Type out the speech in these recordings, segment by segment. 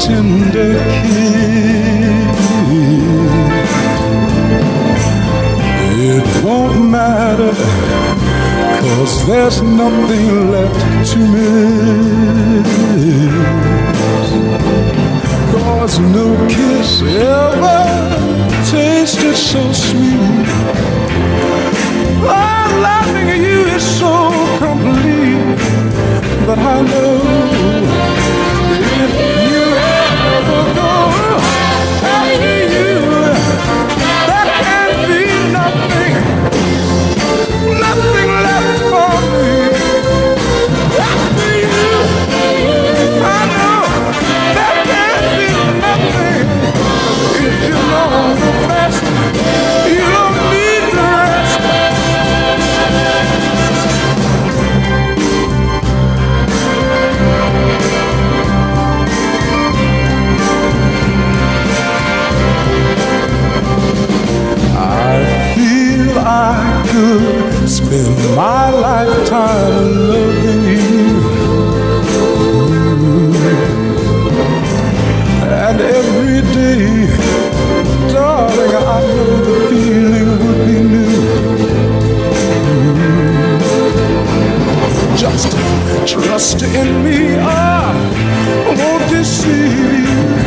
tender kiss. It won't matter, cause there's nothing left to miss. Cause no kiss ever tasted so sweet. Oh, loving you is so complete, but I know you, spend my lifetime loving you. And every day, darling, I know the feeling would be new. Just trust in me, I won't deceive you.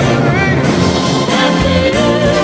Happy, happy.